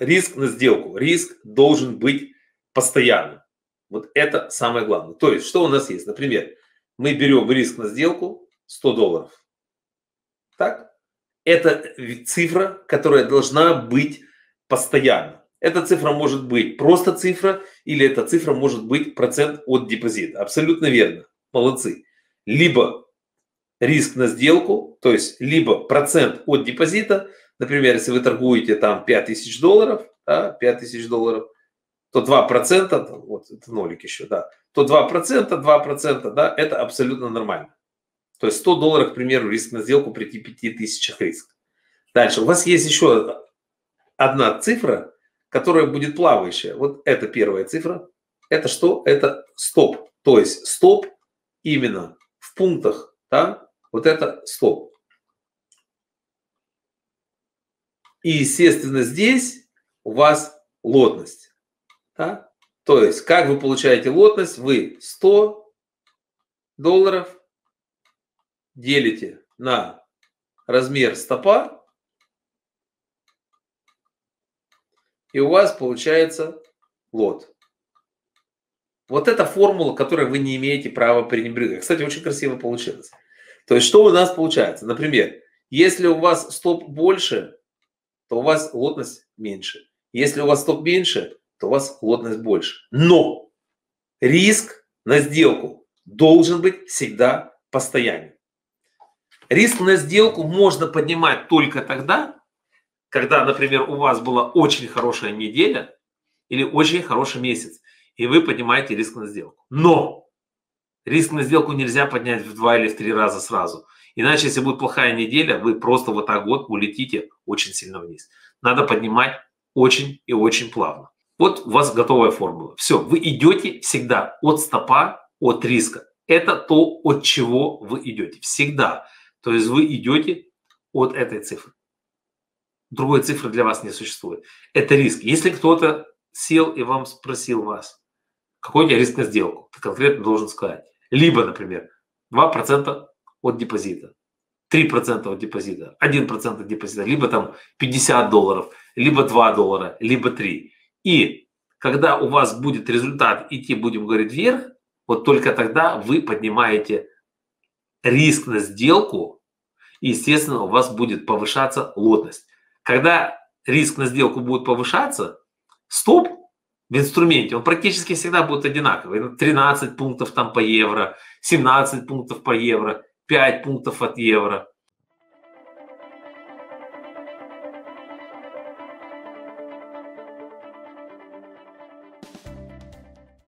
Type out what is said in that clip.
риск на сделку. Риск должен быть постоянным. Вот это самое главное. То есть, что у нас есть? Например, мы берем риск на сделку 100 долларов. Так? Это цифра, которая должна быть постоянно. Эта цифра может быть просто цифра, или эта цифра может быть процент от депозита. Абсолютно верно. Молодцы. Либо риск на сделку, то есть либо процент от депозита, например, если вы торгуете там 5000 долларов, да, 5000 долларов, то 2%, вот это нолик еще, да, то 2%, 2%, да, это абсолютно нормально. То есть 100 долларов, к примеру, риск на сделку при 5000 риск. Дальше. У вас есть еще одна цифра, которая будет плавающая. Вот это первая цифра. Это что? Это стоп. То есть стоп именно в пунктах. Да? Вот это стоп. И, естественно, здесь у вас лотность. Да? То есть, как вы получаете лотность? Вы 100 долларов делите на размер стопа, и у вас получается лот. Вот эта формула, которой вы не имеете права пренебрегать. Кстати, очень красиво получилось. То есть, что у нас получается? Например, если у вас стоп больше, то у вас лотность меньше. Если у вас стоп меньше, то у вас лотность больше. Но риск на сделку должен быть всегда постоянен. Риск на сделку можно поднимать только тогда, когда, например, у вас была очень хорошая неделя или очень хороший месяц, и вы поднимаете риск на сделку. Но риск на сделку нельзя поднять в два или в три раза сразу. Иначе, если будет плохая неделя, вы просто вот так вот улетите очень сильно вниз. Надо поднимать очень и очень плавно. Вот у вас готовая формула. Все, вы идете всегда от стопа, от риска. Это то, от чего вы идете. Всегда. То есть вы идете от этой цифры. Другой цифры для вас не существует. Это риск. Если кто-то сел и вам спросил вас, какой тебя риск на сделку, ты конкретно должен сказать. Либо, например, 2% от депозита, 3% от депозита, 1% от депозита, либо там 50 долларов, либо 2 доллара, либо 3. И когда у вас будет результат идти, будем говорить, вверх, вот только тогда вы поднимаете риск на сделку и, естественно, у вас будет повышаться лотность. Когда риск на сделку будет повышаться, стоп в инструменте, он практически всегда будет одинаковый. 13 пунктов там по евро, 17 пунктов по евро, 5 пунктов от евро.